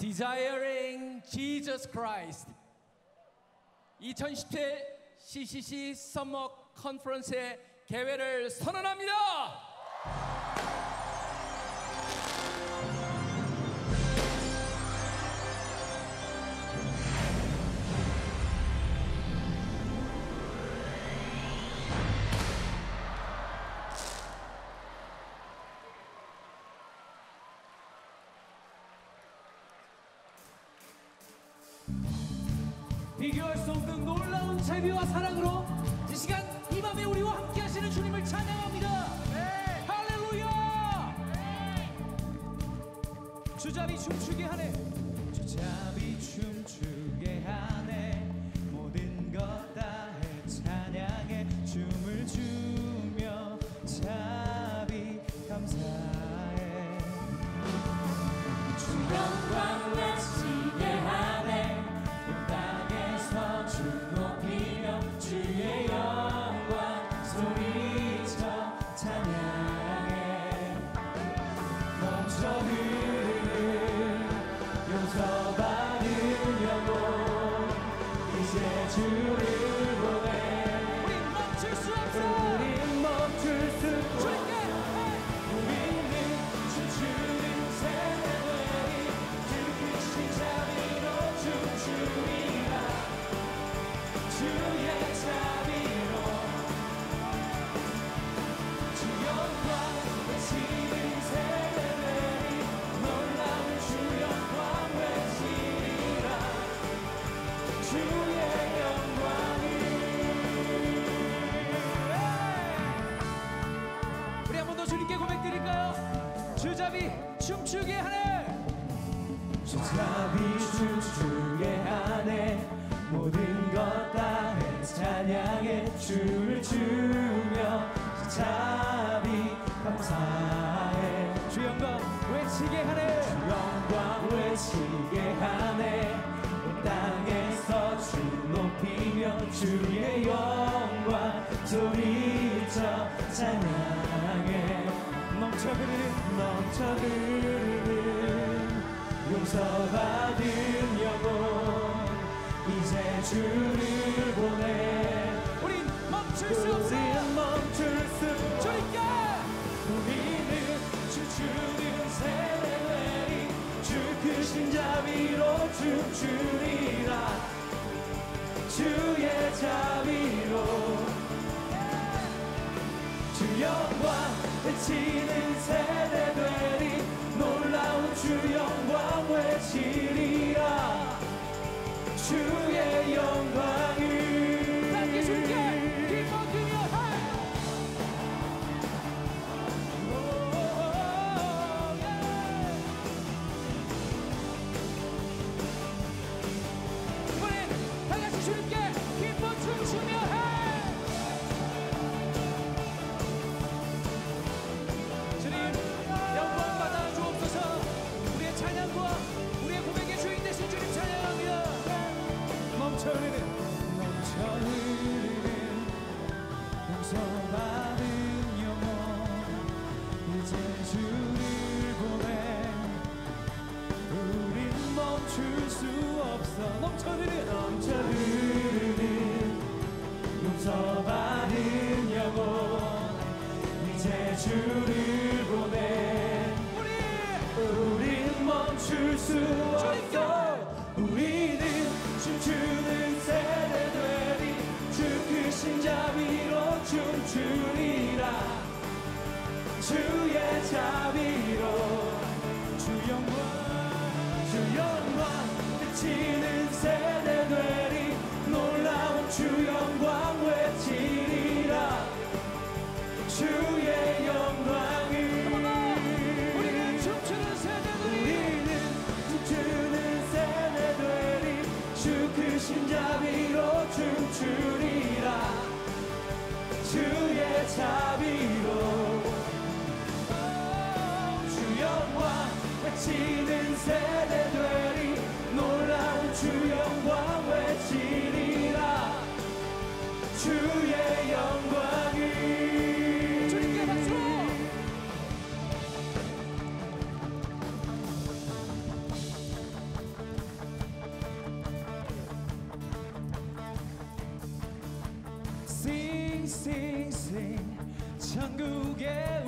Desiring Jesus Christ 2017 CCC 서머 컨퍼런스의 개회를 선언합니다. 자비와 사랑으로 이 시간 이 밤에 우리와 함께 하시는 주님을 찬양합니다. 할렐루야! 주잡이 춤추게 하네. 이제 주를 보내. 우린 멈출 수 없어. 우리는 멈출 수 없어. 주님께 우리는 춤추는 세대들이 주 크신 자비로 춤추리라. 주의 자비로. 주 영광 외치는 세대들이 놀라운 주 영광 외치리라 주의 영광을 주를 보내. 우리 우린 멈출 수 없어. 우리는 춤추는 세대들이 주 크신 자비로 춤추리라. 주의 자비로. 주 영광 주 영광. 외치는 세대들이 놀라운 주 영광 주의 영광을 우리는 춤추는 세대들이 우리는 춤추는 세대들이 주 크신 자비로 춤추리라. 주의 자비로. 주 영광 외치는 세대들이 놀라운 주 영광 외치리라. 주의 영광을 천국에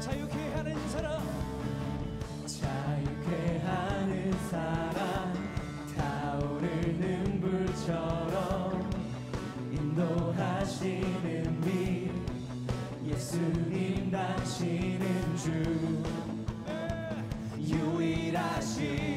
자유케 하는 사람 자유케 하는 사람 타오르는 불처럼 인도하시는 빛 예수님 당신은 주. 유일하신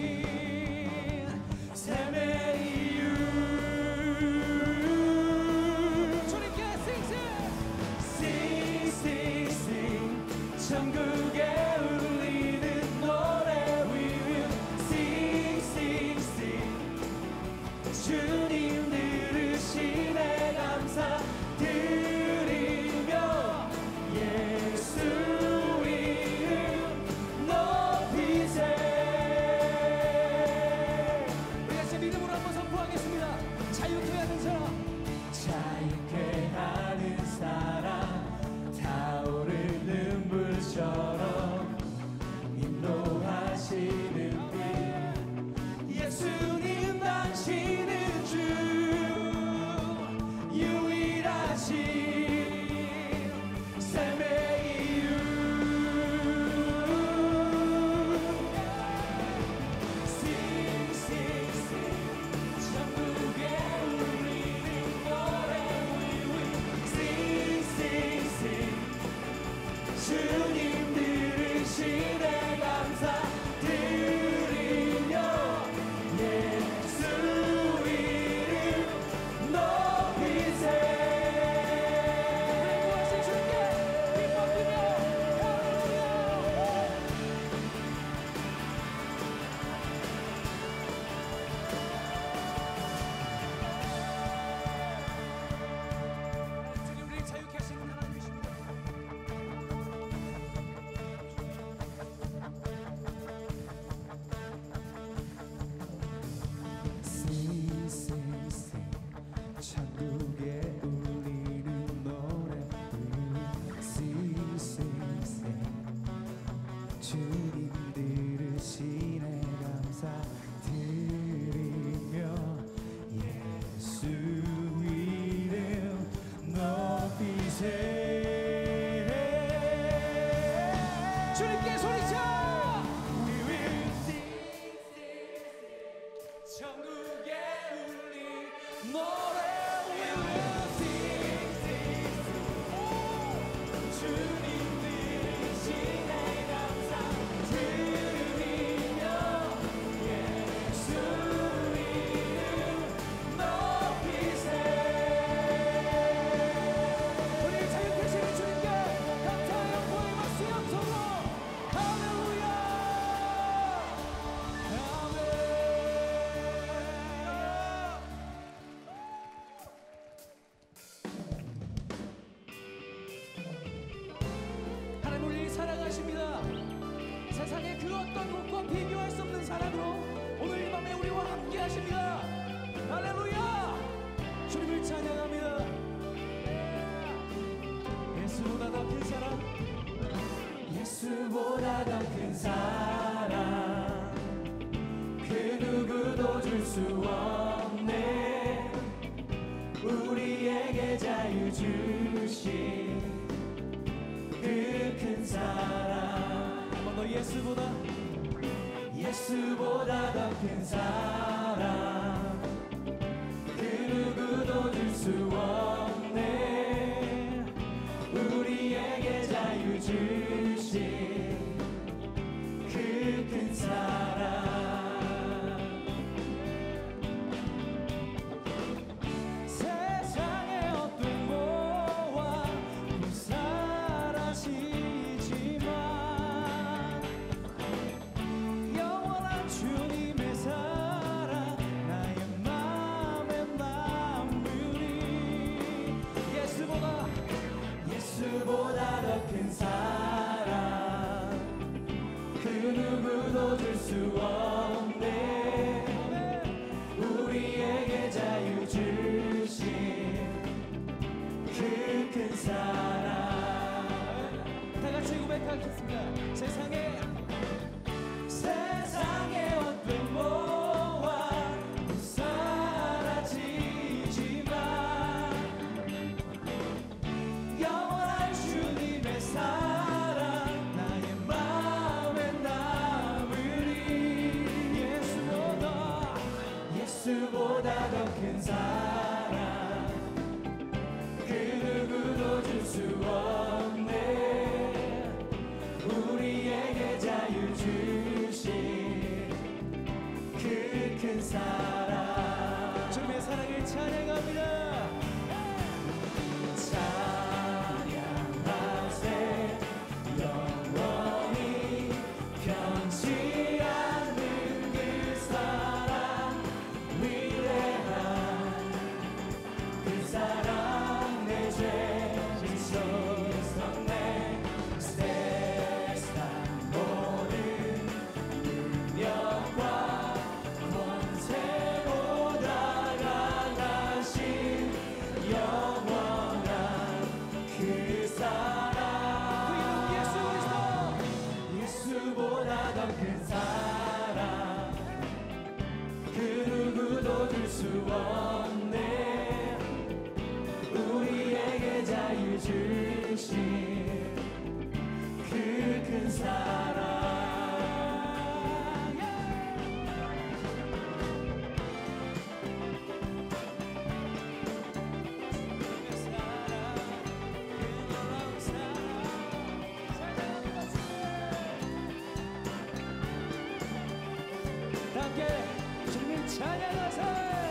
More 주신 그 큰 사랑. 한번 더 예수보다 예수보다 더 큰 사랑. Çelelese!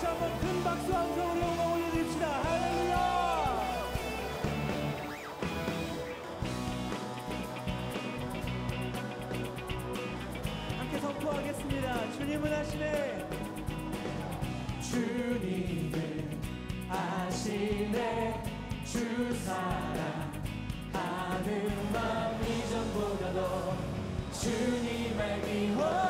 다시 한번 큰 박수 한 성으로 영광 올려드립시다. 할렐루야! 함께 선포하겠습니다. 주님은 하시네. 주님은 하시네. 주 사랑 하는 마음 이전보다 더 주님을 미워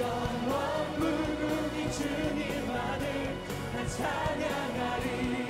영원 무궁히 주님만을 찬양하리.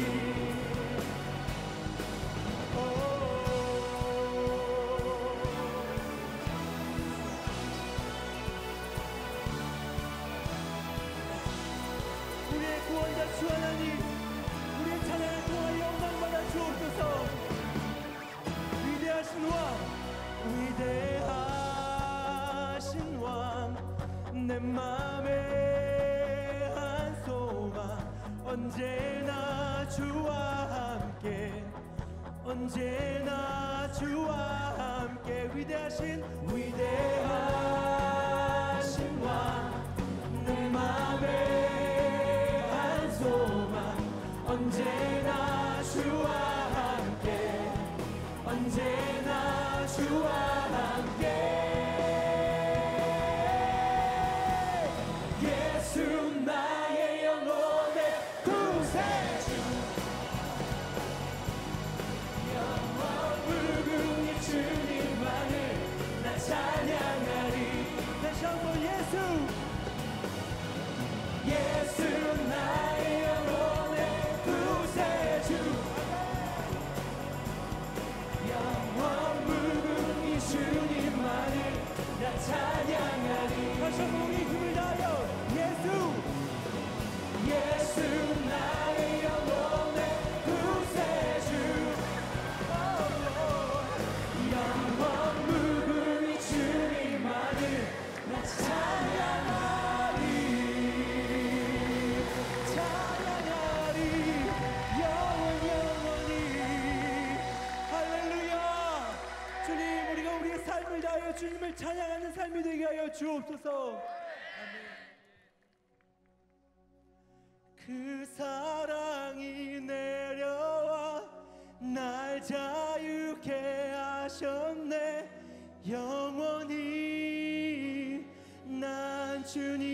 주님.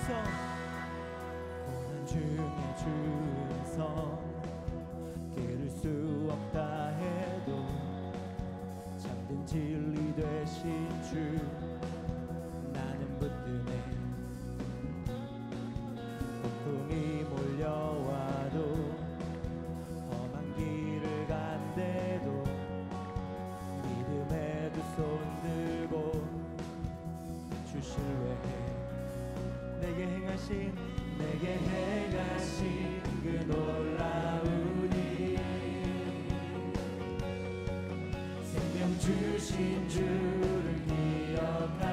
주에서 고난 중에 주에서 들을 수 없다 해도 잠든 진리 되신 주 하신 내게 행하신 그 놀라운 일 생명 주신 주를 기억하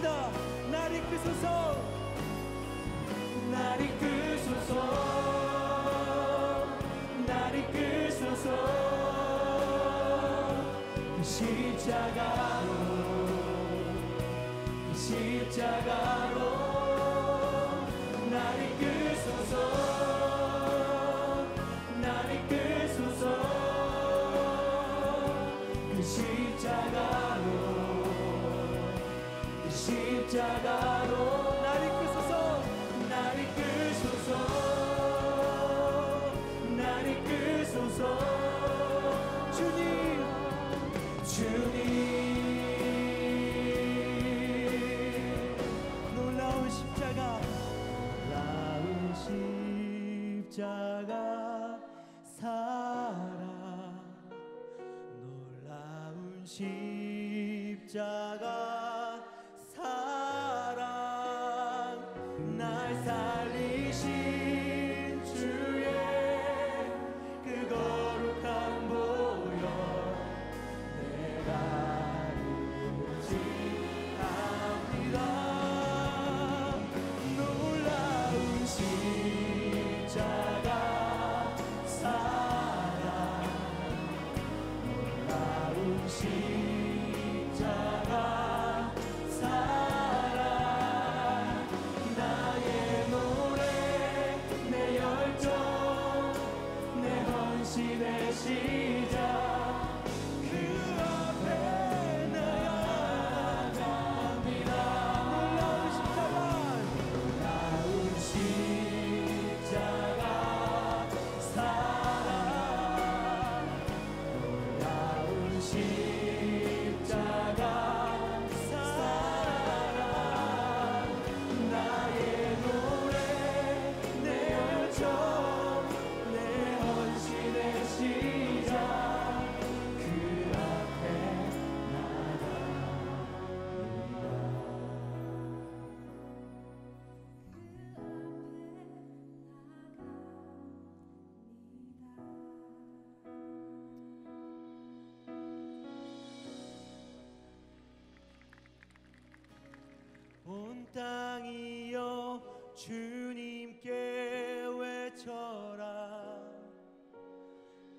봅시다. 날 이끄소서. 날 이끄소서. 날 이끄소서. 그 십자가로 그 십자가로 십자가로 날 이끄소서 날 이끄소서 날 이끄소서. 주님 주님. 놀라운 십자가 놀라운 십자가 사랑 놀라운 십자가.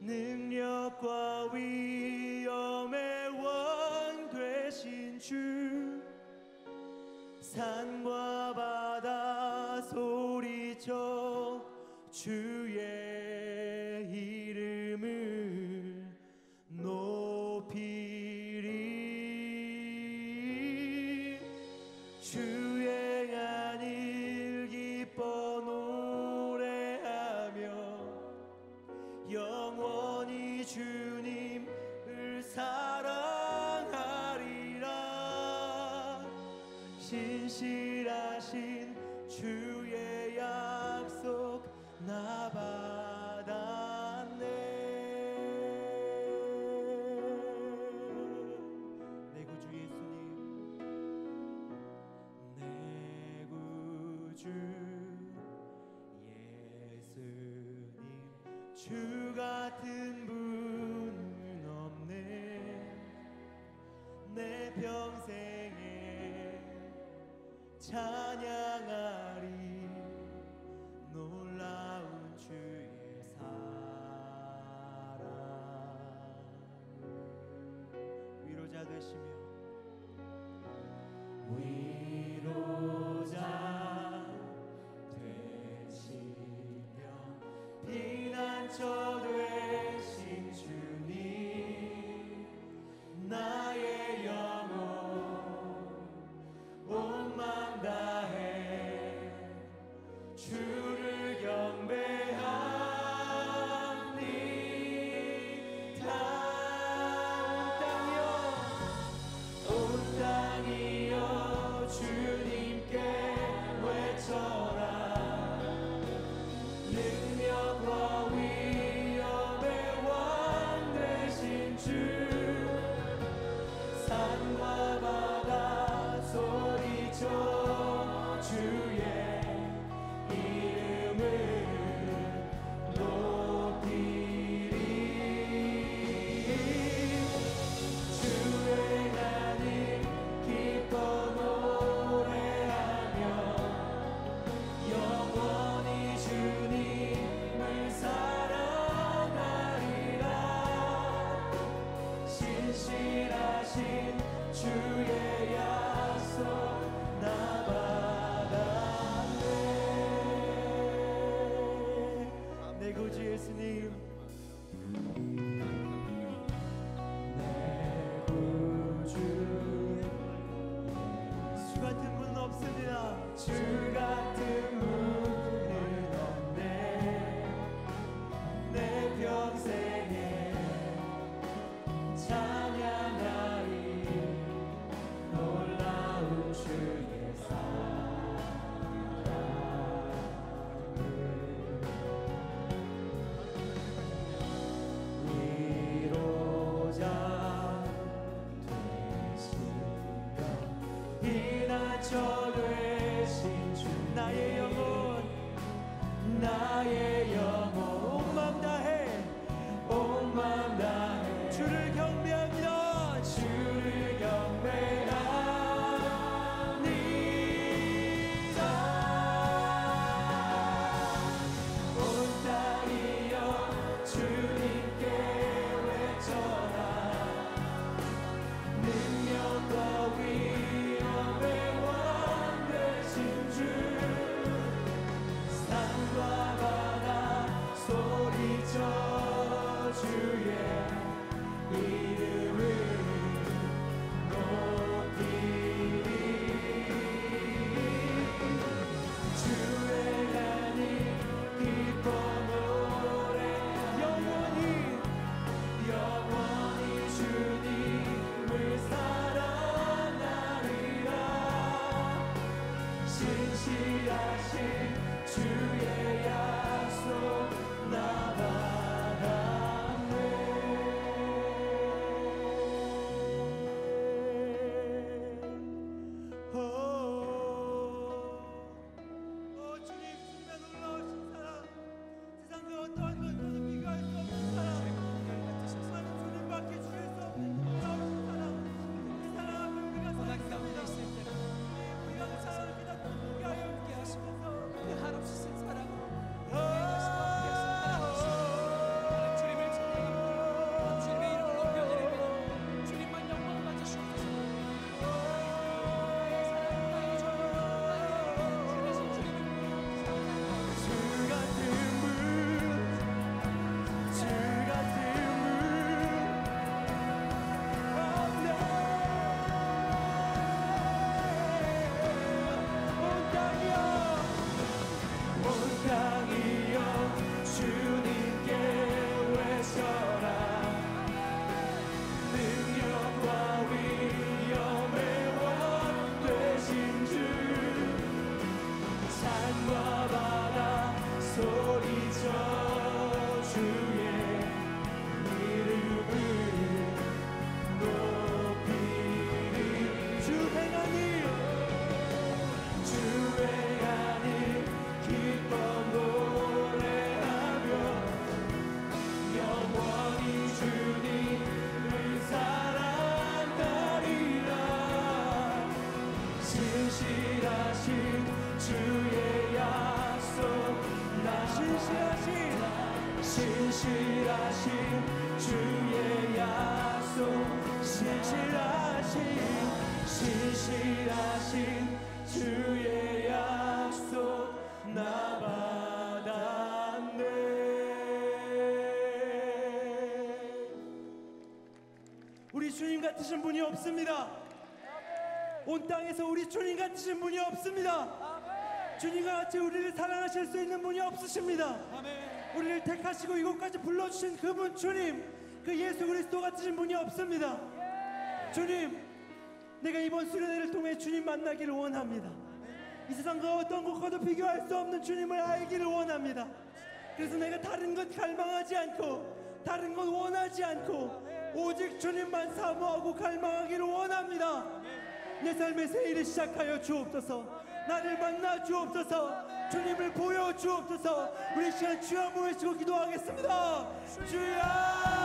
능력과 위엄의 원 되신 주 산과 바다 소리쳐 주 주같은 분 없습니다 주 온 땅에서 우리 주님 같으신 분이 없습니다. 주님과 같이 우리를 사랑하실 수 있는 분이 없으십니다. 우리를 택하시고 이곳까지 불러주신 그분 주님, 그 예수 그리스도 같으신 분이 없습니다. 주님, 내가 이번 수련회를 통해 주님 만나기를 원합니다. 이 세상 그 어떤 것과도 비교할 수 없는 주님을 알기를 원합니다. 그래서 내가 다른 것 갈망하지 않고 다른 것 원하지 않고 오직 주님만 사모하고 갈망하기를 원합니다. 내 삶의 세일을 시작하여 주옵소서. 나를 만나 주옵소서. 주님을 보여 주옵소서. 우리 이 시간 주여 모시고 기도하겠습니다. 주여!